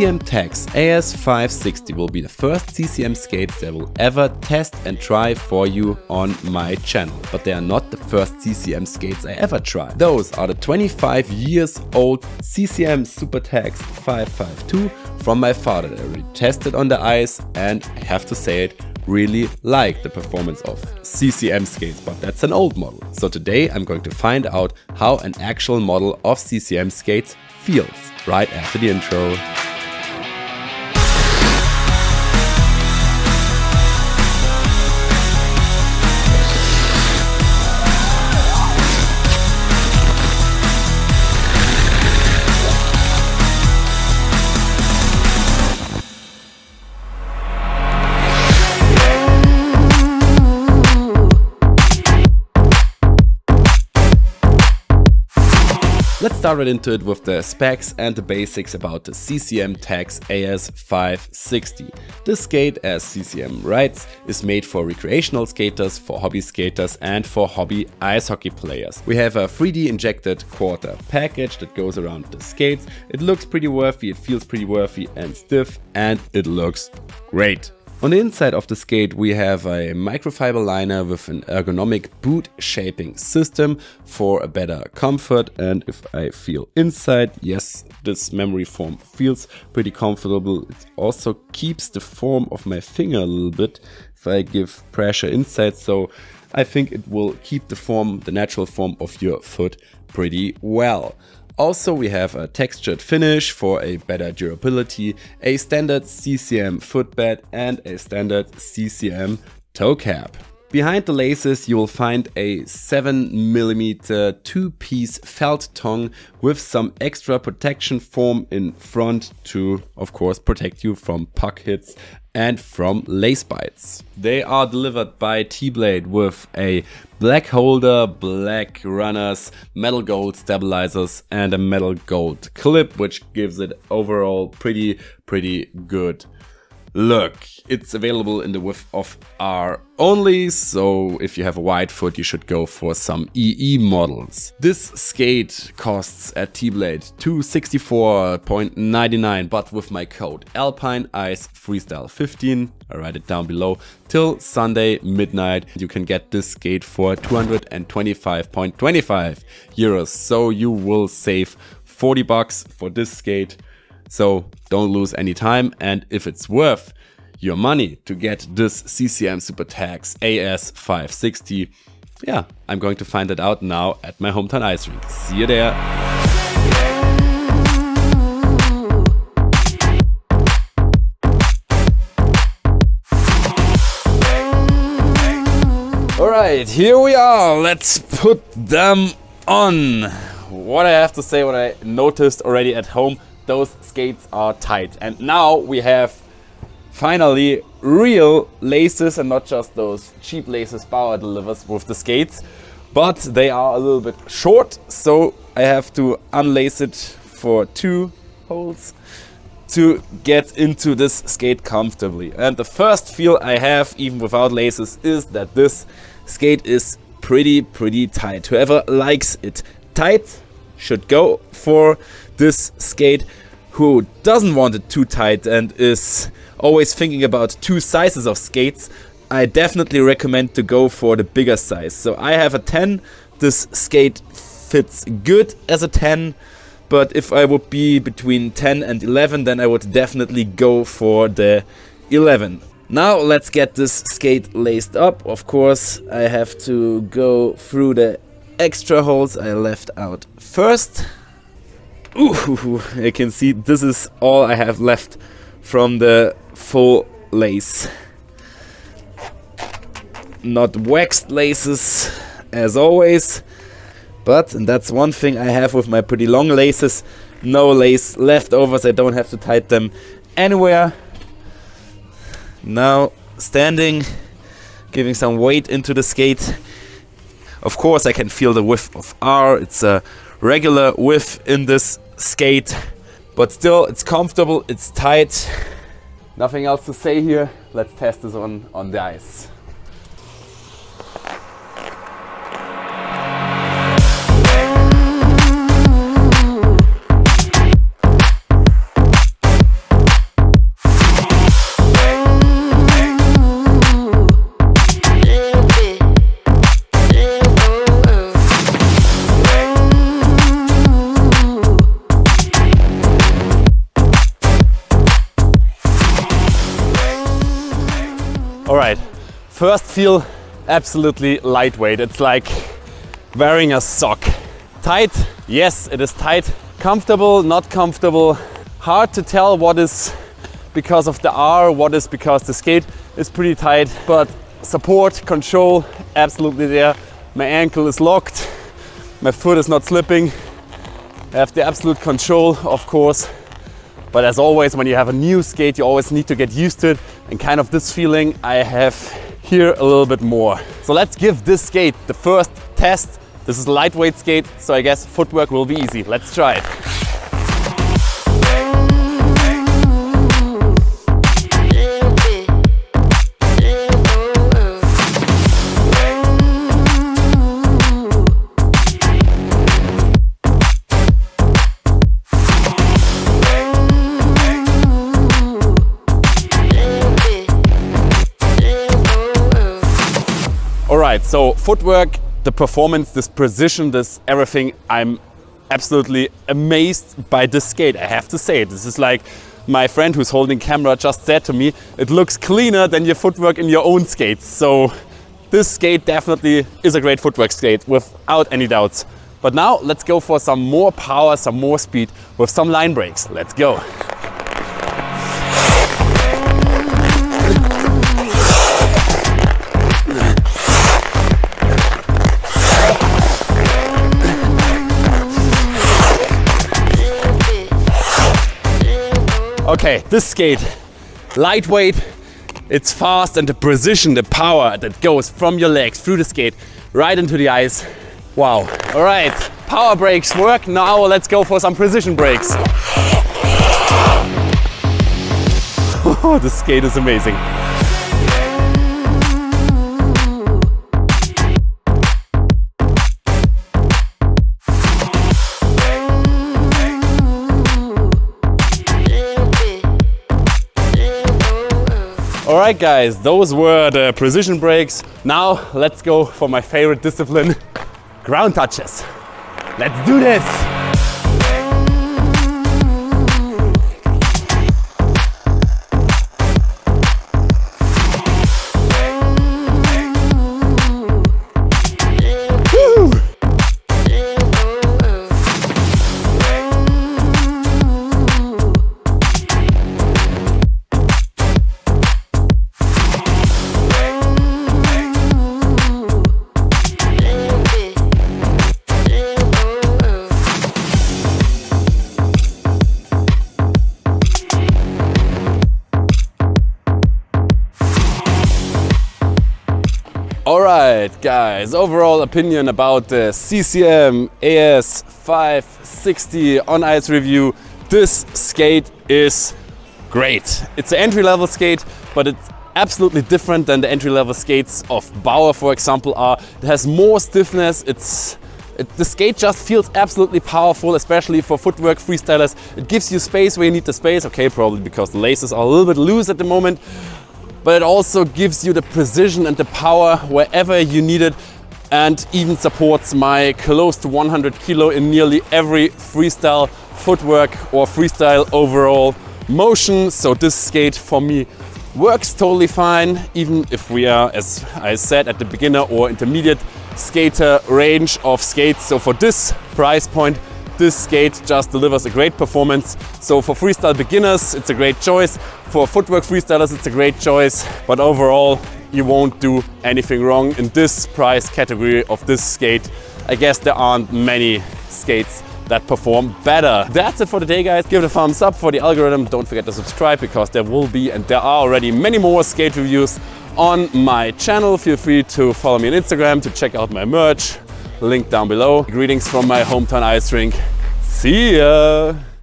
CCM Tacks AS560 will be the first CCM skates that will ever test and try for you on my channel. But they are not the first CCM skates I ever tried. Those are the 25 years old CCM Super Tacks 552 from my father that I already tested on the ice and I have to say it, really like the performance of CCM skates, but that's an old model. So today I'm going to find out how an actual model of CCM skates feels right after the intro. Right into it with the specs and the basics about the CCM Tacks AS560. This skate, as CCM writes, is made for recreational skaters, for hobby skaters and for hobby ice hockey players. We have a 3D injected quarter package that goes around the skates. It looks pretty worthy, it feels pretty worthy and stiff and it looks great. On the inside of the skate we have a microfiber liner with an ergonomic boot shaping system for a better comfort and if I feel inside, yes, this memory foam feels pretty comfortable. It also keeps the form of my finger a little bit if I give pressure inside so I think it will keep the form, the natural form of your foot pretty well. Also, we have a textured finish for a better durability, a standard CCM footbed and a standard CCM toe cap. Behind the laces you will find a 7mm two-piece felt tongue with some extra protection foam in front to of course protect you from puck hits and from lace bites. They are delivered by T-Blade with a black holder, black runners, metal gold stabilizers and a metal gold clip which gives it overall pretty pretty good look. It's available in the width of R only, so if you have a wide foot, you should go for some EE models. This skate costs at T-Blade 264.99, but with my code Alpine Ice Freestyle 15, I write it down below, till Sunday midnight, you can get this skate for 225.25 euros. So you will save 40 bucks for this skate so don't lose any time and if it's worth your money to get this CCM Super Tacks AS560, yeah, I'm going to find it out now at my hometown ice rink. See you there! Alright, here we are. Let's put them on. What I have to say, what I noticed already at home, those skates are tight. And now we have finally real laces and not just those cheap laces Bauer delivers with the skates. But they are a little bit short, so I have to unlace it for two holes to get into this skate comfortably. And the first feel I have, even without laces, is that this skate is pretty, pretty tight. Whoever likes it tight should go for this skate who doesn't want it too tight and is always thinking about two sizes of skates, I definitely recommend to go for the bigger size. So I have a 10, this skate fits good as a 10, but if I would be between 10 and 11 then I would definitely go for the 11. Now let's get this skate laced up. Of course I have to go through the extra holes I left out first. Ooh, I can see this is all I have left from the full lace. Not waxed laces as always, but that's one thing I have with my pretty long laces. No lace leftovers, I don't have to tie them anywhere. Now standing, giving some weight into the skate. Of course I can feel the width of R, it's a regular width in this skate, but still it's comfortable, it's tight. Nothing else to say here. Let's test this on, on the ice. First feel absolutely lightweight. It's like wearing a sock. Tight, yes, it is tight. Comfortable, not comfortable. Hard to tell what is because of the R, what is because the skate is pretty tight, but support, control, absolutely there. My ankle is locked, my foot is not slipping. I have the absolute control, of course. But as always, when you have a new skate, you always need to get used to it. And kind of this feeling I have here a little bit more. So let's give this skate the first test. This is lightweight skate, so I guess footwork will be easy. Let's try it. Right, so footwork, the performance, this precision, this everything, I'm absolutely amazed by this skate. I have to say, this is like my friend who's holding camera just said to me, it looks cleaner than your footwork in your own skates. So this skate definitely is a great footwork skate without any doubts. But now let's go for some more power, some more speed with some line breaks. Let's go. Okay, this skate, lightweight, it's fast and the precision, the power that goes from your legs through the skate right into the ice. Wow. All right, power breaks work. Now let's go for some precision breaks. Oh, this skate is amazing. All right, guys, those were the precision breaks. Now let's go for my favorite discipline, ground touches. Let's do this. Right, guys, overall opinion about the CCM AS 560 on ice review. This skate is great. It's an entry level skate, but it's absolutely different than the entry level skates of Bauer, for example, are. It has more stiffness. It's it, the skate just feels absolutely powerful, especially for footwork freestylers. It gives you space where you need the space. Okay, probably because the laces are a little bit loose at the moment, but it also gives you the precision and the power wherever you need it and even supports my close to 100 kilo in nearly every freestyle footwork or freestyle overall motion. So this skate for me works totally fine, even if we are, as I said, at the beginner or intermediate skater range of skates. So for this price point, this skate just delivers a great performance. So for freestyle beginners, it's a great choice. For footwork freestylers, it's a great choice. But overall, you won't do anything wrong in this price category of this skate. I guess there aren't many skates that perform better. That's it for today, guys. Give it a thumbs up for the algorithm. Don't forget to subscribe because there will be and there are already many more skate reviews on my channel. Feel free to follow me on Instagram to check out my merch. Link down below. Greetings from my hometown ice rink. See ya!